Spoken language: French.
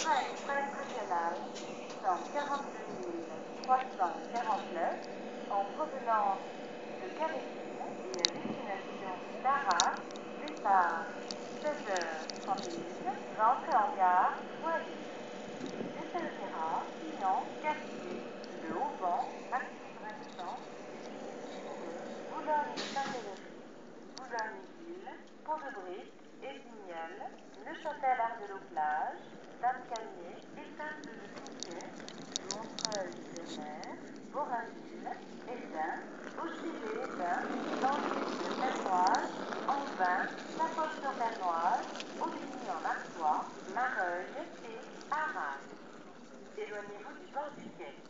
express régional 142 349 en provenance de Calais-Ville et à destination d'Arras, départ 16h30 va entrer en gare Joinville. Desservira Pinan, Cartier, Le Haut-Vent, Marquis-Brinchant, Boulogne-Saint-Généry, Boulogne-Ville, Pont-de-Brique, Épinal, Neuchâtel-Ardelot-Plage, Valcarrier, Étain de Touquet, Montreuil-sur-Mer, Vorinville, Étain, Auchilly-les-Bains, Nancy-sur-Vernoise, La Poche-sur-Vernoise, Aubigny-en-Artois, Mareuil et Arras. Éloignez-vous du bord du Quai.